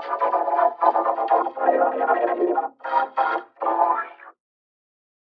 Thank you.